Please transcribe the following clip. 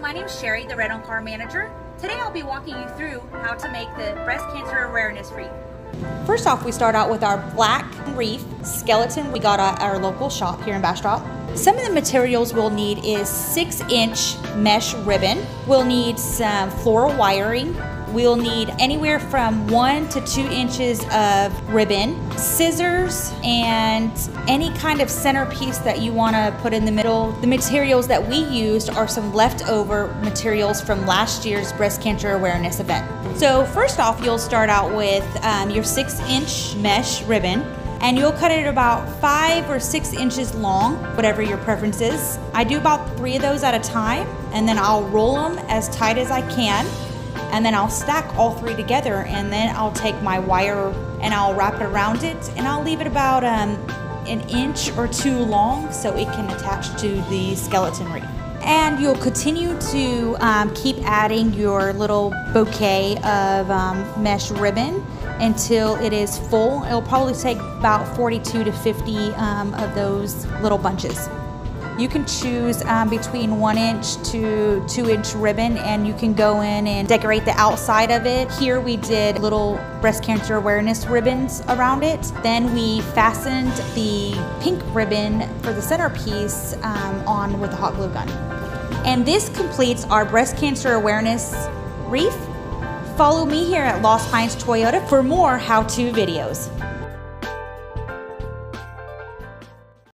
My name is Sherri, the Rental Car Manager. Today I'll be walking you through how to make the breast cancer awareness wreath. First off, we start out with our black wreath skeleton we got at our local shop here in Bastrop. Some of the materials we'll need is six inch mesh ribbon. We'll need some floral wiring. We'll need anywhere from one to two inches of ribbon, scissors, and any kind of centerpiece that you want to put in the middle. The materials that we used are some leftover materials from last year's breast cancer awareness event. So first off, you'll start out with um, your six inch mesh ribbon and you'll cut it about five or six inches long, whatever your preference is. I do about three of those at a time, and then I'll roll them as tight as I can, and then I'll stack all three together, and then I'll take my wire and I'll wrap it around it, and I'll leave it about um, an inch or two long so it can attach to the skeleton wreath and you'll continue to um, keep adding your little bouquet of um, mesh ribbon until it is full. It'll probably take about 42 to 50 um, of those little bunches. You can choose um, between one inch to two inch ribbon and you can go in and decorate the outside of it. Here we did little breast cancer awareness ribbons around it. Then we fastened the pink ribbon for the centerpiece um, on with a hot glue gun. And this completes our breast cancer awareness wreath Follow me here at Lost Pines Toyota for more how-to videos.